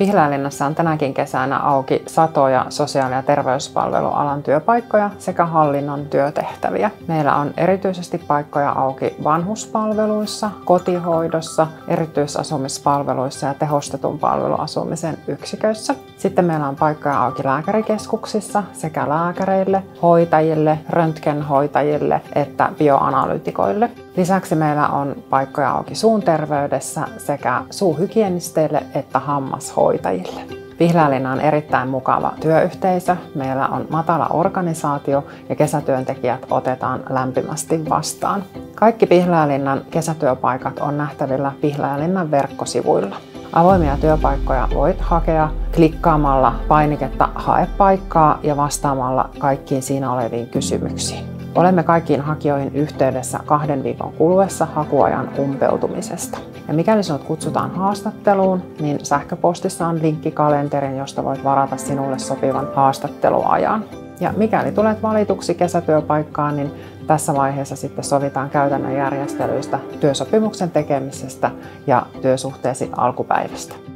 Pihläälinnassa on tänäkin kesänä auki satoja sosiaali- ja terveyspalvelualan työpaikkoja sekä hallinnon työtehtäviä. Meillä on erityisesti paikkoja auki vanhuspalveluissa, kotihoidossa, erityisasumispalveluissa ja tehostetun palveluasumisen yksiköissä. Sitten meillä on paikkoja auki lääkärikeskuksissa sekä lääkäreille, hoitajille, röntgenhoitajille että bioanalytikoille. Lisäksi meillä on paikkoja auki suun terveydessä sekä suuhygienisteille että hammashoitajille. Pihläälinna on erittäin mukava työyhteisö. Meillä on matala organisaatio ja kesätyöntekijät otetaan lämpimästi vastaan. Kaikki Pihläälinnan kesätyöpaikat on nähtävillä Pihläälinnan verkkosivuilla. Avoimia työpaikkoja voit hakea klikkaamalla painiketta Hae paikkaa ja vastaamalla kaikkiin siinä oleviin kysymyksiin. Olemme kaikkiin hakijoihin yhteydessä kahden viikon kuluessa hakuajan umpeutumisesta. Ja mikäli sinut kutsutaan haastatteluun, niin sähköpostissa on linkki kalenterin, josta voit varata sinulle sopivan haastatteluajan. Ja mikäli tulet valituksi kesätyöpaikkaan, niin tässä vaiheessa sitten sovitaan käytännön järjestelyistä, työsopimuksen tekemisestä ja työsuhteesi alkupäivästä.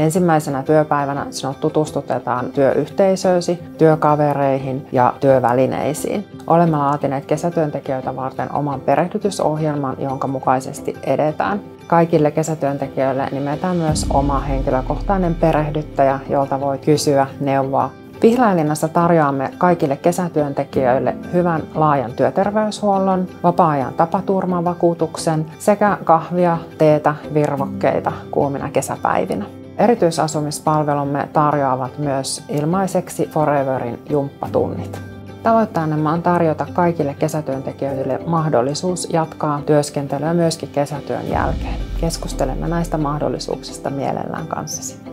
Ensimmäisenä työpäivänä sinut tutustutetaan työyhteisöösi, työkavereihin ja työvälineisiin. Olemme laatineet kesätyöntekijöitä varten oman perehdytysohjelman, jonka mukaisesti edetään. Kaikille kesätyöntekijöille nimetään myös oma henkilökohtainen perehdyttäjä, jolta voi kysyä neuvoa Pihlailinnassa tarjoamme kaikille kesätyöntekijöille hyvän laajan työterveyshuollon, vapaa-ajan tapaturmavakuutuksen sekä kahvia, teetä, virvokkeita kuumina kesäpäivinä. Erityisasumispalvelumme tarjoavat myös ilmaiseksi Foreverin jumppatunnit. Tavoitteena on tarjota kaikille kesätyöntekijöille mahdollisuus jatkaa työskentelyä myöskin kesätyön jälkeen. Keskustelemme näistä mahdollisuuksista mielellään kanssasi.